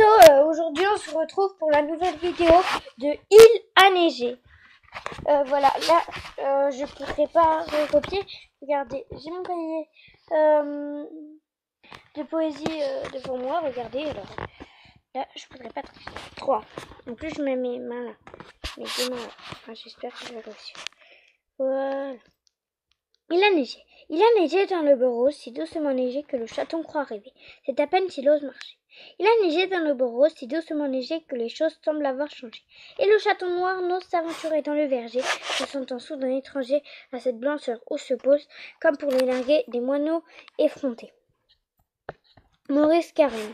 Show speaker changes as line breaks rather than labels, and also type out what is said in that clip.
Euh, aujourd'hui, on se retrouve pour la nouvelle vidéo de Il a neigé. Euh, voilà, là, euh, je ne pourrai pas recopier. Regardez, j'ai mon cahier de poésie devant moi. Regardez, alors là, je ne pourrais pas trois. En plus, je mets mes mains là. Mes deux mains là. J'espère que je vais réussir. Voilà. Il a neigé. Il a neigé dans le bureau, si doucement neigé que le chaton croit rêver. C'est à peine s'il ose marcher. Il a neigé dans le bureau, si doucement neigé que les choses semblent avoir changé. Et le chaton noir n'ose s'aventurer dans le verger, se sentant soudain étranger à cette blancheur où se pose, comme pour les des moineaux effrontés. Maurice Carême.